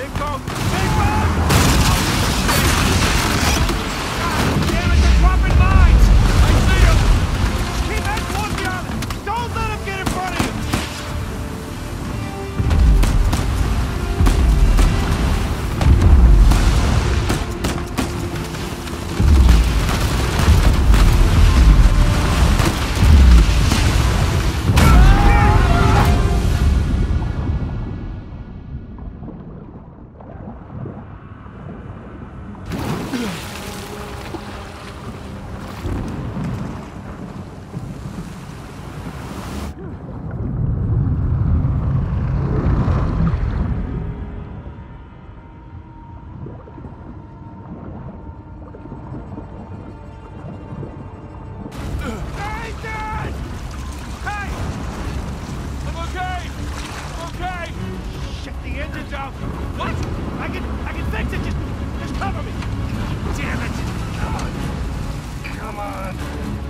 Vem, Dog. Big The engine's out. What? I can, I can fix it. Just, just cover me. Damn it. Come on. Come on.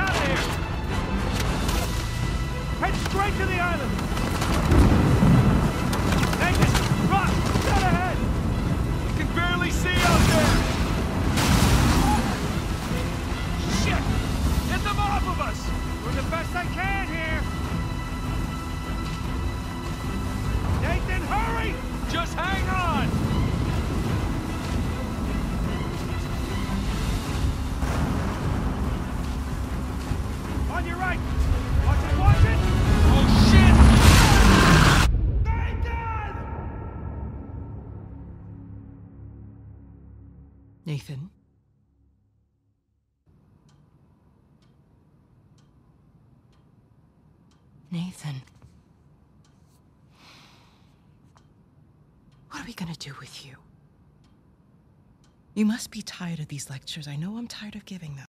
Out of here. Head straight to the island. On your right! Watch it, watch it! Oh shit! Nathan! Nathan? Nathan. What are we gonna do with you? You must be tired of these lectures. I know I'm tired of giving them.